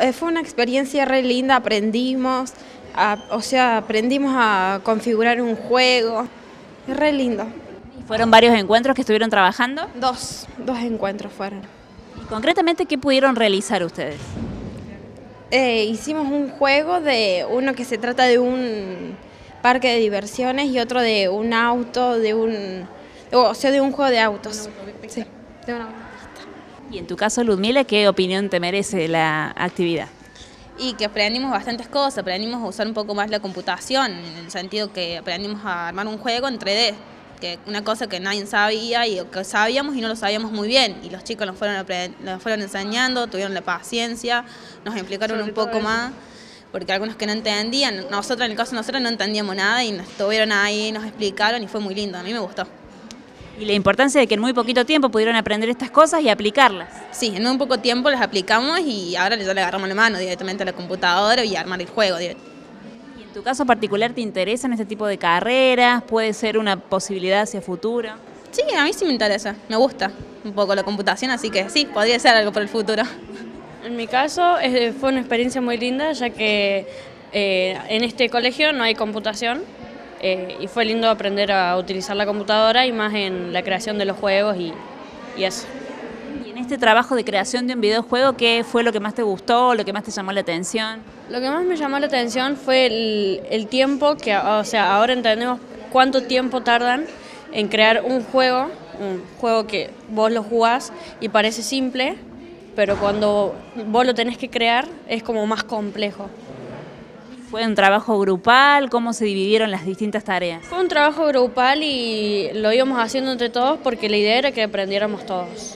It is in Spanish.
Eh, Fue una experiencia re linda, aprendimos, a- o sea, aprendimos a configurar un juego, es re lindo. ¿Y ¿Fueron varios encuentros que estuvieron trabajando? Dos, dos encuentros fueron. ¿Y concretamente qué pudieron realizar ustedes? Eh, hicimos un juego de uno que se trata de un parque de diversiones y otro de un auto, de un, o sea, de un juego de autos. Sí, de una autopista. Y en tu caso, Ludmila, ¿qué opinión te merece la actividad? y que aprendimos bastantes cosas, aprendimos a usar un poco más la computación, en el sentido que aprendimos a armar un juego en 3D, que una cosa que nadie sabía y que sabíamos y no lo sabíamos muy bien, y los chicos nos fueron, apre- nos fueron enseñando, tuvieron la paciencia, nos explicaron un poco más, porque algunos que no entendían, nosotros en el caso de nosotros no entendíamos nada y nos estuvieron ahí, nos explicaron y fue muy lindo, a mí me gustó. Y la importancia de que en muy poquito tiempo pudieron aprender estas cosas y aplicarlas. Sí, en un poco tiempo las aplicamos y ahora ya le agarramos la mano directamente a la computadora y a armar el juego. ¿Y en tu caso particular te interesan este tipo de carreras? ¿Puede ser una posibilidad hacia futuro? Sí, a mí sí me interesa, me gusta un poco la computación, así que sí, podría ser algo por el futuro. En mi caso fue una experiencia muy linda ya que eh, en este colegio no hay computación eh, y fue lindo aprender a utilizar la computadora y más en la creación de los juegos y, y eso. Y en este trabajo de creación de un videojuego, ¿qué fue lo que más te gustó, lo que más te llamó la atención? Lo que más me llamó la atención fue el, el tiempo, que o sea, ahora entendemos cuánto tiempo tardan en crear un juego, un juego que vos lo jugás y parece simple, pero cuando vos lo tenés que crear es como más complejo. ¿Fue un trabajo grupal? ¿Cómo se dividieron las distintas tareas? Fue un trabajo grupal y lo íbamos haciendo entre todos porque la idea era que aprendiéramos todos.